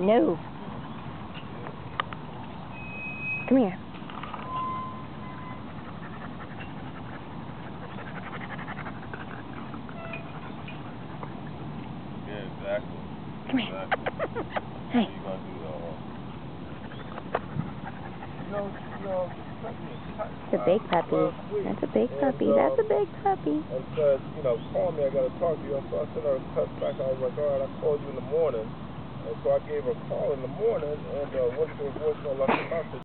No. Come here. Yeah, exactly. Come here. Exactly. Hey. You gonna do uh, know, you know, It's a big puppy. That's a big puppy. That's a big puppy. And said, you know, call me, I gotta talk to you. And so I sent her a text back. I was like, all right, I'll call you in the morning. And so I gave her a call in the morning and uh, went to her voicemail, left a message.